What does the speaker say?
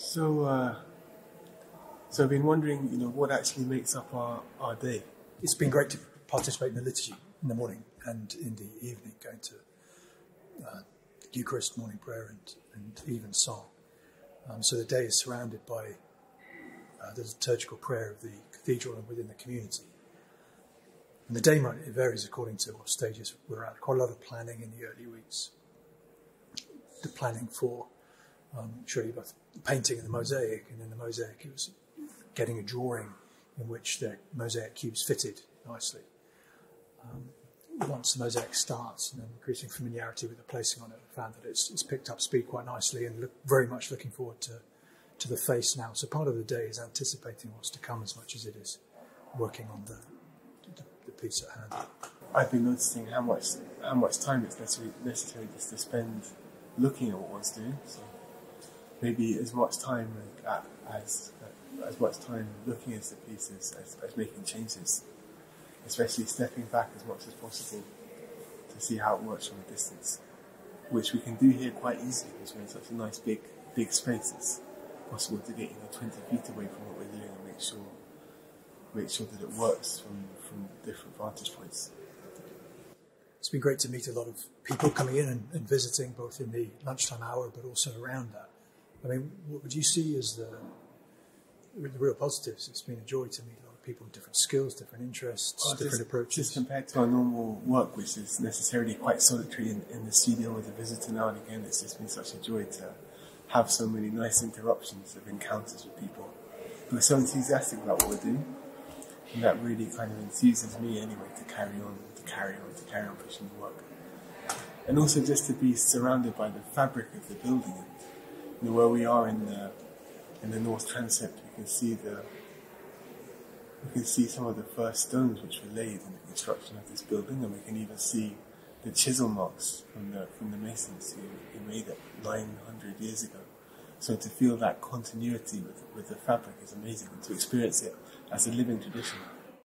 So, uh, so I've been wondering, you know, what actually makes up our, our day. It's been great to participate in the liturgy in the morning and in the evening, going to uh, Eucharist, morning prayer, and, and evensong. Um, so the day is surrounded by uh, the liturgical prayer of the cathedral and within the community. And the day might, it varies according to what stages we're at. Quite a lot of planning in the early weeks. The planning for, um, surely both painting and the mosaic, and then the mosaic it was getting a drawing in which the mosaic cubes fitted nicely. Um, once the mosaic starts, and then increasing familiarity with the placing on it, I found that it's, it's picked up speed quite nicely and look, very much looking forward to, to the face now. So part of the day is anticipating what's to come as much as it is working on the, the, the piece at hand. I've been noticing how much how much time it's necessary, necessary just to spend looking at what one's doing. So maybe as much time as as much time looking at the pieces as, as making changes, especially stepping back as much as possible to see how it works from a distance, which we can do here quite easily because we're in such a nice big big space. It's possible to get you know 20 feet away from what we're doing and make sure make sure that it works from from different vantage points. It's been great to meet a lot of people coming in and, and visiting, both in the lunchtime hour but also around that. I mean, what would you see as the, the real positives? It's been a joy to meet a lot of people with different skills, different interests, Well, different just, approaches. Just compared to our normal work, which is necessarily quite solitary in, in the studio with a visitor now and again, it's just been such a joy to have so many nice interruptions of encounters with people who are so enthusiastic about what we're doing. And that really kind of enthuses me anyway to carry on, to carry on, to carry on pushing the work. And also just to be surrounded by the fabric of the building. Where we are in the in the north transept, you can see the we can see some of the first stones which were laid in the construction of this building, and we can even see the chisel marks from the from the masons who, who made it 900 years ago. So to feel that continuity with with the fabric is amazing, and to experience it as a living tradition